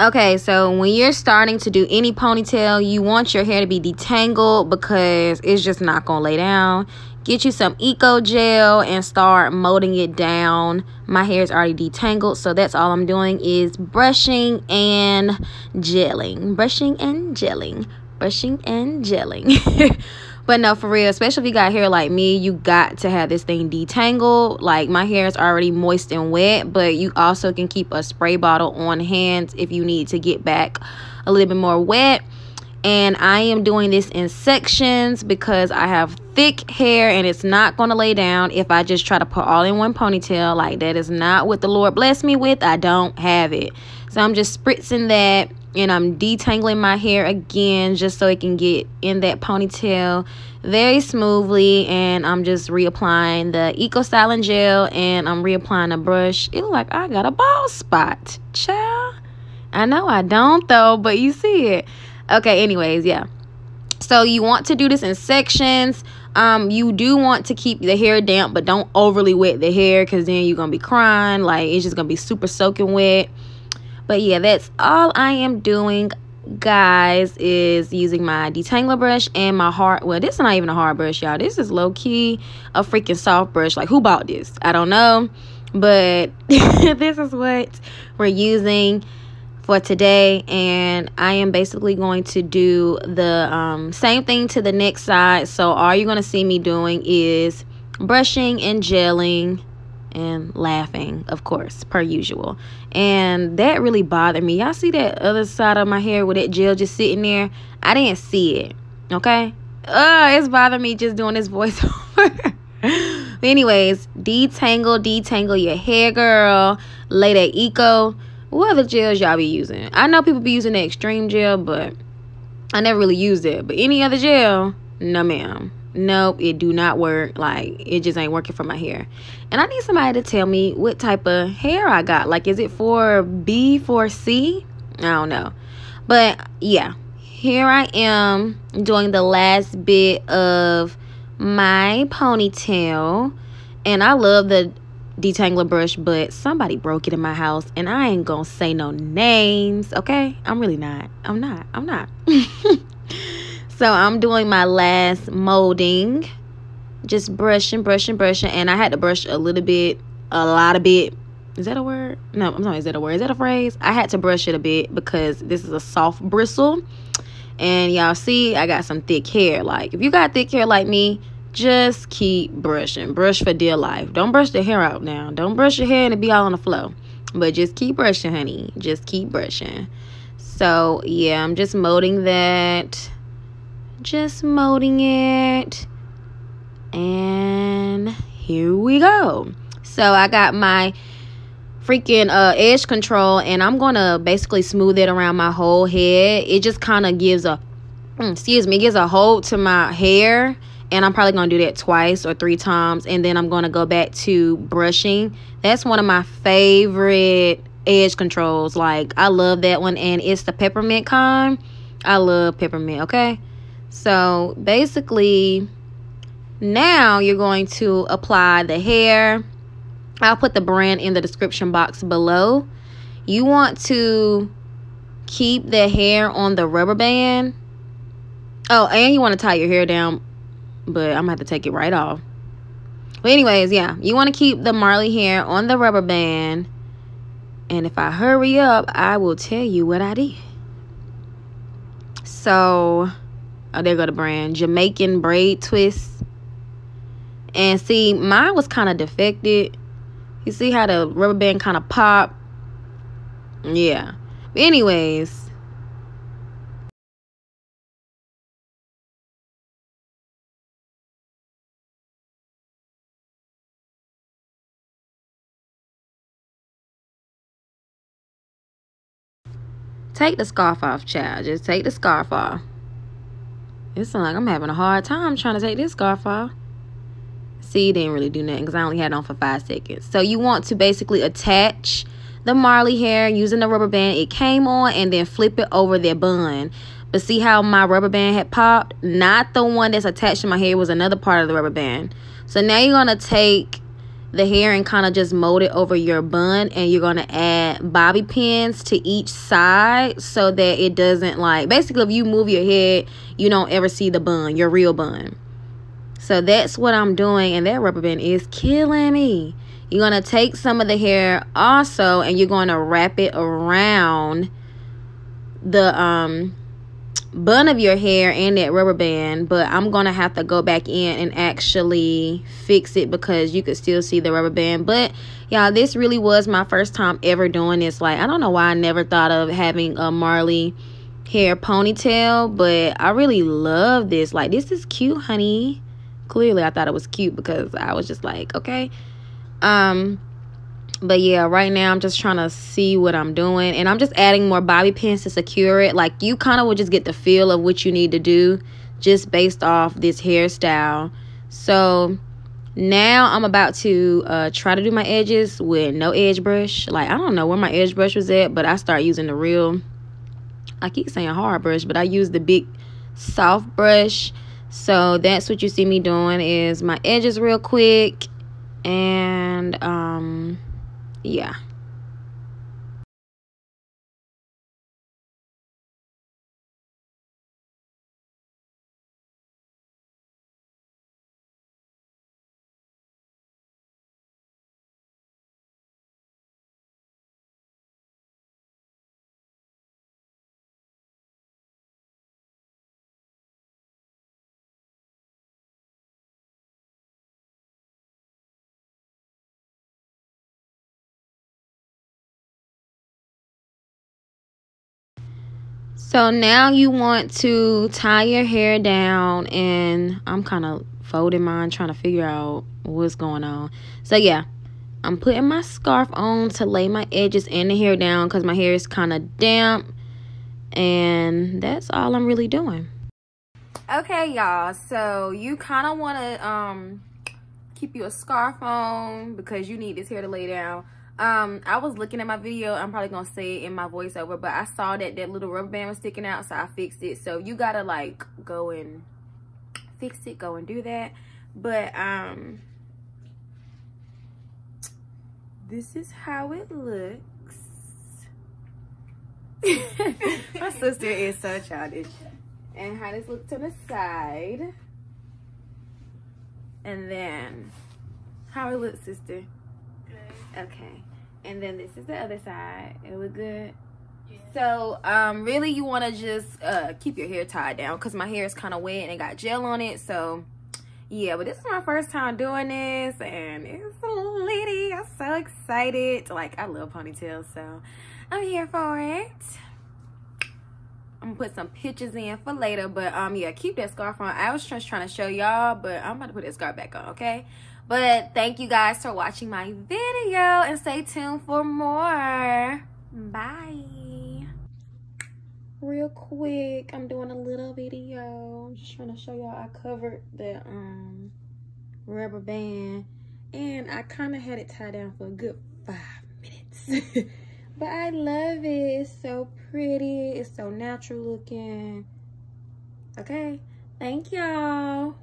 Okay, so when you're starting to do any ponytail, you want your hair to be detangled because it's just not going to lay down. Get you some Eco Gel and start molding it down. My hair is already detangled, so that's all I'm doing is brushing and gelling. Brushing and gelling. Brushing and gelling. But no, for real, especially if you got hair like me, you got to have this thing detangled. Like my hair is already moist and wet, but you also can keep a spray bottle on hand if you need to get back a little bit more wet. And I am doing this in sections because I have thick hair and it's not going to lay down if I just try to put all in one ponytail. Like that is not what the Lord blessed me with. I don't have it. So I'm just spritzing that and I'm detangling my hair again just so it can get in that ponytail very smoothly and I'm just reapplying the Eco Styling Gel and I'm reapplying a brush. It look like I got a bald spot. Child. I know I don't though, but you see it. Okay, anyways, yeah. So you want to do this in sections. Um, you do want to keep the hair damp, but don't overly wet the hair because then you're going to be crying. Like, it's just going to be super soaking wet. But yeah, that's all I am doing, guys, is using my detangler brush and my hard, well, this is not even a hard brush, y'all. This is low-key a freaking soft brush. Like, who bought this? I don't know. But this is what we're using for today and I am basically going to do the um, same thing to the next side so all you're going to see me doing is brushing and gelling and laughing, of course, per usual. And that really bothered me. Y'all see that other side of my hair with that gel just sitting there? I didn't see it. Okay? Uh, it's bothering me just doing this voiceover. anyways, detangle, detangle your hair, girl. Lay that eco. What other gels y'all be using? I know people be using the extreme gel, but I never really used it. But any other gel, no ma'am nope it do not work. Like it just ain't working for my hair. And i need somebody to tell me what type of hair i got. Like is it 4B for c? I don't know. But yeah here i am doing the last bit of my ponytail. And i love the detangler brush but somebody broke it in my house and i ain't gonna say no names okay? I'm really not. I'm not. I'm not So I'm doing my last molding. Just brushing, brushing, brushing. And I had to brush a little bit, a lot of bit. Is that a word? No, I'm sorry. Is that a word? Is that a phrase? I had to brush it a bit because this is a soft bristle. And y'all see, I got some thick hair. Like, if you got thick hair like me, just keep brushing. Brush for dear life. Don't brush the hair out now. Don't brush your hair and it be all on the flow. But just keep brushing, honey. Just keep brushing. So, yeah, I'm just molding that just molding it. And here we go. So i got my freaking uh edge control and i'm gonna basically smooth it around my whole head. It just kind of gives a mm, excuse me gives a hold to my hair and i'm probably gonna do that twice or three times and then i'm gonna go back to brushing. That's one of my favorite edge controls. Like i love that one and it's the peppermint kind. I love peppermint okay so basically, now you're going to apply the hair. I'll put the brand in the description box below. You want to keep the hair on the rubber band. Oh, and you want to tie your hair down, but I'm going to have to take it right off. But anyways, yeah, you want to keep the Marley hair on the rubber band. And if I hurry up, I will tell you what I did. So Oh, there go the brand. Jamaican braid twist. And see, mine was kind of defected. You see how the rubber band kind of pop? Yeah. But anyways. Take the scarf off, child. Just take the scarf off. It's like I'm having a hard time trying to take this scarf off. See, it didn't really do nothing because I only had on for five seconds. So you want to basically attach the Marley hair using the rubber band it came on and then flip it over their bun. But see how my rubber band had popped? Not the one that's attached to my hair was another part of the rubber band. So now you're going to take the hair and kind of just mold it over your bun and you're going to add bobby pins to each side so that it doesn't like basically if you move your head you don't ever see the bun your real bun. So that's what i'm doing and that rubber band is killing me. You're going to take some of the hair also and you're going to wrap it around the um bun of your hair and that rubber band but i'm gonna have to go back in and actually fix it because you could still see the rubber band. But yeah this really was my first time ever doing this. Like i don't know why i never thought of having a marley hair ponytail but i really love this. Like this is cute honey. Clearly i thought it was cute because i was just like okay. Um but yeah right now i'm just trying to see what i'm doing. And i'm just adding more bobby pins to secure it. Like you kind of will just get the feel of what you need to do just based off this hairstyle. So now i'm about to uh, try to do my edges with no edge brush. Like i don't know where my edge brush was at but i start using the real i keep saying hard brush but i use the big soft brush. So that's what you see me doing is my edges real quick and um yeah So now you want to tie your hair down and I'm kind of folding mine trying to figure out what's going on. So yeah, I'm putting my scarf on to lay my edges and the hair down because my hair is kind of damp. And that's all I'm really doing. Okay, y'all. So you kind of want to um keep your scarf on because you need this hair to lay down um i was looking at my video. I'm probably gonna say it in my voiceover but i saw that that little rubber band was sticking out so i fixed it. So you gotta like go and fix it. Go and do that. But um this is how it looks. My sister is so childish. And how this looks on the side. And then how it looks sister? Okay and then this is the other side. It look good. So um really you want to just uh keep your hair tied down because my hair is kind of wet and it got gel on it so yeah but this is my first time doing this and it's litty. I'm so excited. Like i love ponytails so i'm here for it. I'm gonna put some pictures in for later, but um, yeah, keep that scarf on. I was just trying to show y'all, but I'm about to put that scarf back on, okay? But thank you guys for watching my video and stay tuned for more. Bye. Real quick, I'm doing a little video. I'm just trying to show y'all I covered the um rubber band and I kind of had it tied down for a good five minutes. but I love it. It's so pretty. It's so natural looking. Okay. Thank y'all.